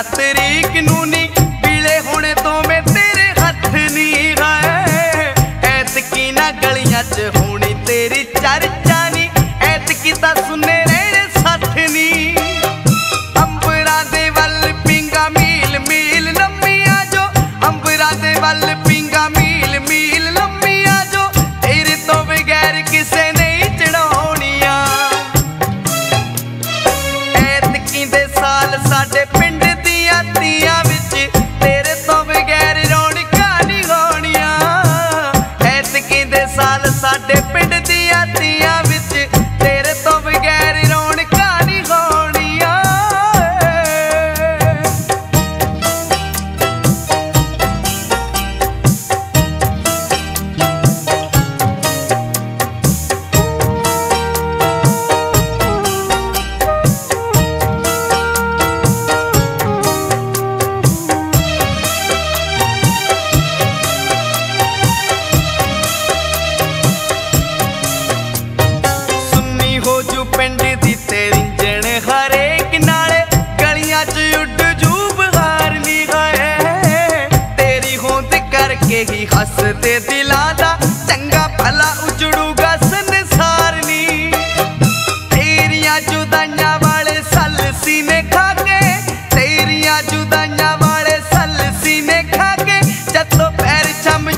15 ਤਰੀਕ ਨੂੰ ਨਹੀਂ ਪੀਲੇ ਹੋਣੇ ਤੋਂ ਮੈਂ ਤੇਰੇ ਹੱਥ ਨਹੀਂ ਹੈ ਐਤਕੀ ਨਾ ਗਲੀਆਂ 'ਚ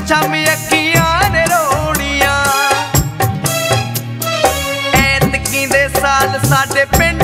ਪੈਰ ਅੱਖੀਆਂ ਨੇ ਰੋਣੀਆਂ। ਐਤਕੀ ਦੇ ਸਾਲ ਸਾਡੇ ਪਿੰਡ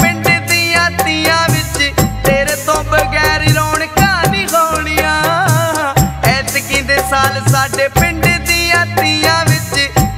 ਸਾਡੇ ਪਿੰਡ ਦੀਆਂ ਤੀਆਂ ਵਿੱਚ